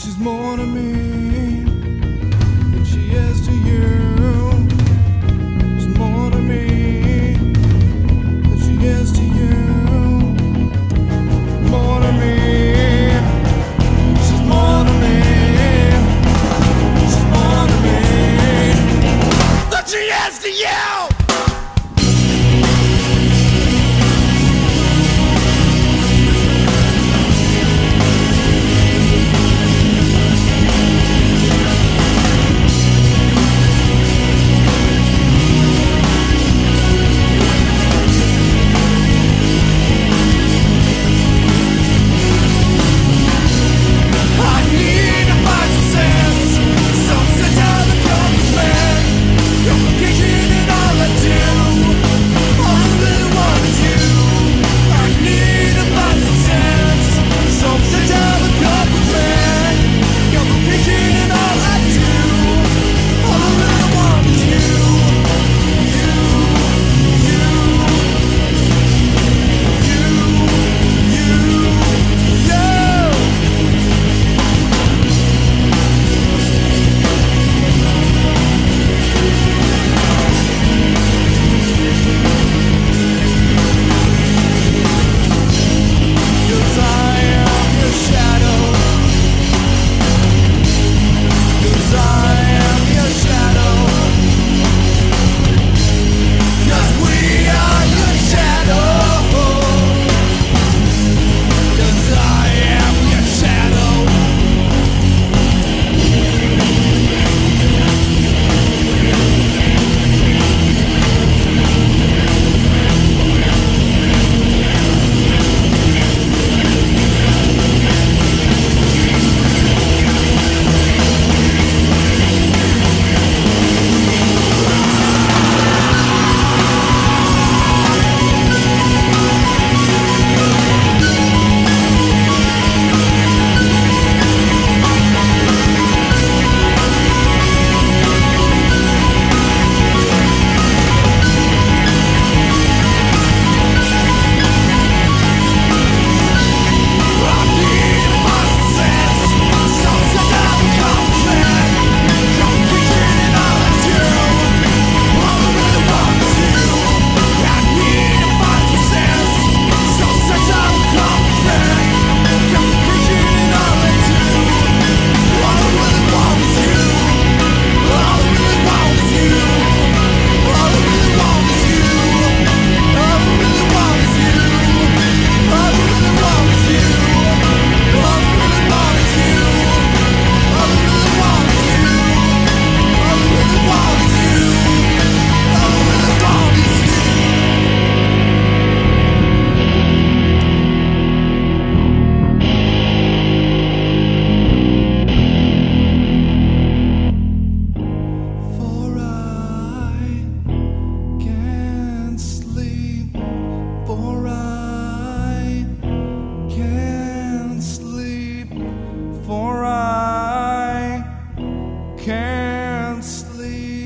She's more to me than she is to you. She's more to me than she is to you. More to me. She is to you! can't sleep.